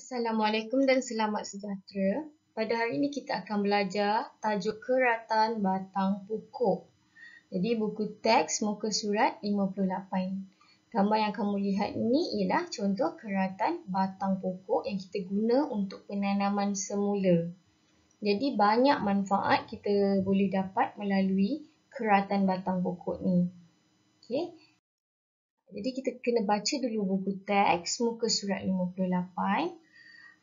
Assalamualaikum dan selamat sejahtera. Pada hari ini kita akan belajar tajuk keratan batang pokok. Jadi buku teks muka surat 58. Gambar yang kamu lihat ini ialah contoh keratan batang pokok yang kita guna untuk penanaman semula. Jadi banyak manfaat kita boleh dapat melalui keratan batang pokok ni. Okay. Jadi kita kena baca dulu buku teks muka surat 58.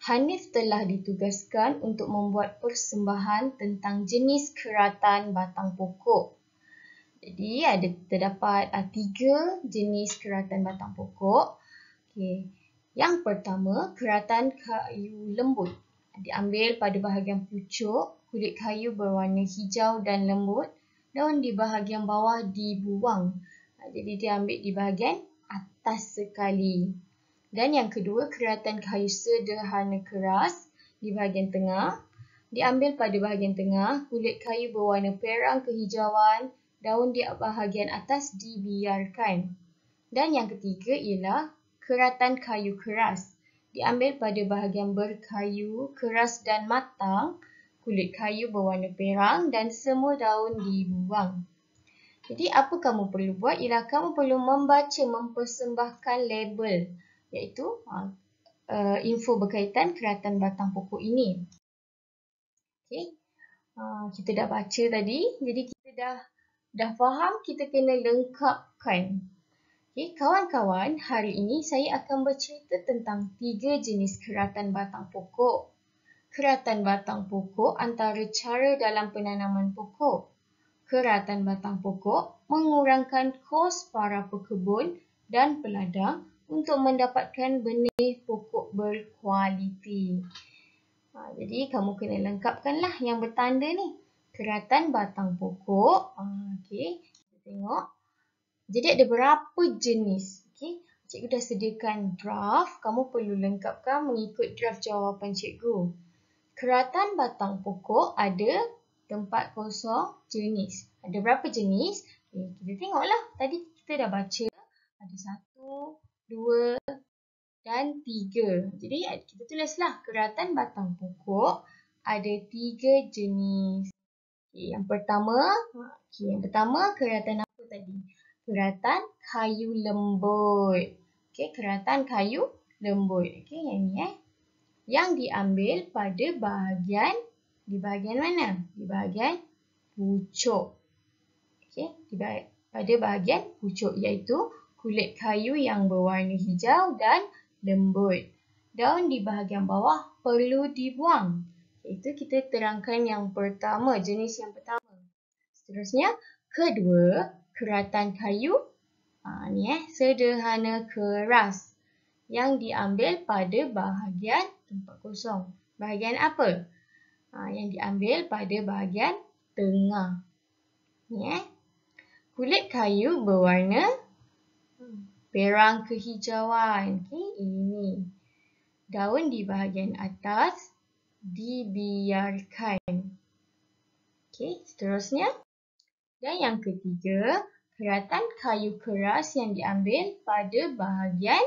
Hanif telah ditugaskan untuk membuat persembahan tentang jenis keratan batang pokok. Jadi ada terdapat uh, tiga jenis keratan batang pokok. Okay. Yang pertama, keratan kayu lembut. Diambil pada bahagian pucuk, kulit kayu berwarna hijau dan lembut. Daun di bahagian bawah dibuang. Jadi diambil di bahagian atas sekali. Dan yang kedua, keratan kayu sederhana keras di bahagian tengah. Diambil pada bahagian tengah, kulit kayu berwarna perang kehijauan, daun di bahagian atas dibiarkan. Dan yang ketiga ialah keratan kayu keras. Diambil pada bahagian berkayu, keras dan matang, kulit kayu berwarna perang dan semua daun dibuang. Jadi apa kamu perlu buat ialah kamu perlu membaca, mempersembahkan label iaitu uh, info berkaitan keratan batang pokok ini. Okay. Uh, kita dah baca tadi, jadi kita dah dah faham kita kena lengkapkan. Okay, kawan-kawan, hari ini saya akan bercerita tentang tiga jenis keratan batang pokok. Keratan batang pokok antara cara dalam penanaman pokok. Keratan batang pokok mengurangkan kos para pekebun dan peladang untuk mendapatkan benih pokok berkualiti. Ha, jadi kamu kena lengkapkanlah yang bertanda ni. Keratan batang pokok. Ha, okay. Kita tengok. Jadi ada berapa jenis. Okay. Cikgu dah sediakan draft. Kamu perlu lengkapkan mengikut draft jawapan cikgu. Keratan batang pokok ada tempat kosong jenis. Ada berapa jenis? Okay, kita tengoklah. Tadi kita dah baca. Ada satu, dua dan tiga. Jadi kita tulislah keratan batang pokok ada tiga jenis. Okay, yang pertama, okay, yang pertama keratan apa tadi? Keratan kayu lembut. Okay, keratan kayu lembut. Okay, yang ni eh. Yang diambil pada bahagian, di bahagian mana? Di bahagian pucuk. Bahagian, pada bahagian pucuk iaitu kulit kayu yang berwarna hijau dan lembut. Daun di bahagian bawah perlu dibuang. Itu kita terangkan yang pertama, jenis yang pertama. Seterusnya, kedua, keratan kayu. Ha, ni eh, sederhana keras. Yang diambil pada bahagian tempat kosong. Bahagian apa? Ha, yang diambil pada bahagian tengah. Ni eh. Kulit kayu berwarna perang kehijauan. Okay, ini. Daun di bahagian atas dibiarkan. Okay, seterusnya. Dan yang ketiga, keratan kayu keras yang diambil pada bahagian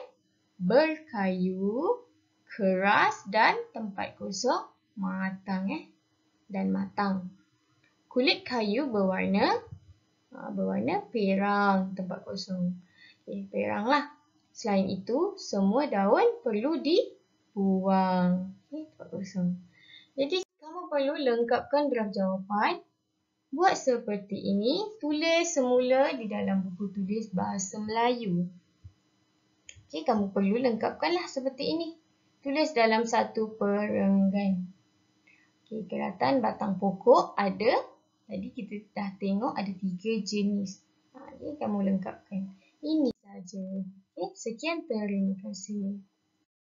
berkayu, keras dan tempat kosong matang. Eh, dan matang. Kulit kayu berwarna ah, berwarna perang tempat kosong. Okay, peranglah. Selain itu, semua daun perlu dibuang. Okay, tempat kosong. Jadi, kamu perlu lengkapkan graf jawapan. Buat seperti ini, tulis semula di dalam buku tulis bahasa Melayu. Okay, kamu perlu lengkapkanlah seperti ini. Tulis dalam satu perenggan. Okay, keratan batang pokok ada. Tadi kita dah tengok ada tiga jenis. Ha, ini kamu lengkapkan. Ini saja. Sekian terima kasih.